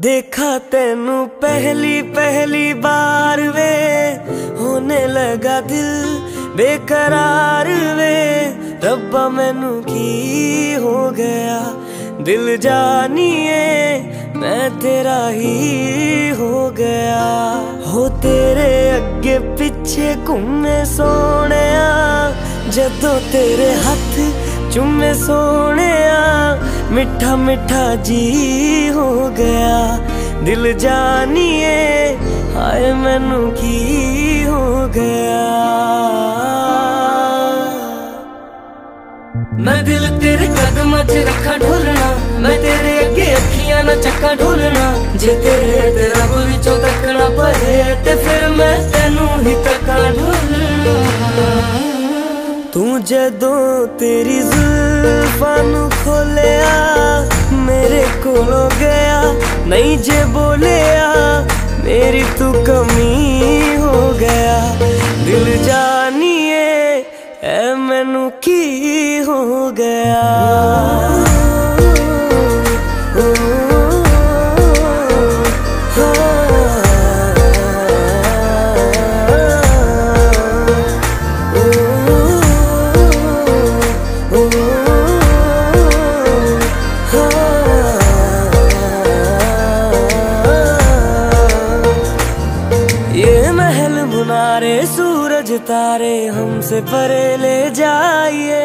देखा तेनू पहली पहली बार वे। होने लगा दिल बेकरार वे। रब्बा मैनू की हो गया दिल जानिए, मैं तेरा ही हो गया। हो तेरे अगे पिछे घूमे सोने जदों तेरे हथ चूमे सोने मिठा मिठा जी हो गया। दिल जानिए, हाय मैनू की हो गया। मैं दिल तेरे कदम च रखा ढोलना, मैं तेरे अगे अखियाँ ना चक्का ढोलना। जे तेरे ते रब विचों तकना पए ते फिर मैं तेनू ही तका ढोलना। तू जदों तेरी जुल्फां खोलिया को गया नहीं जे बोलिया मेरी तू कमी हो गया। दिल जानिए मैनू की हो गया? महल मुनारे सूरज तारे हमसे परे ले जाइए।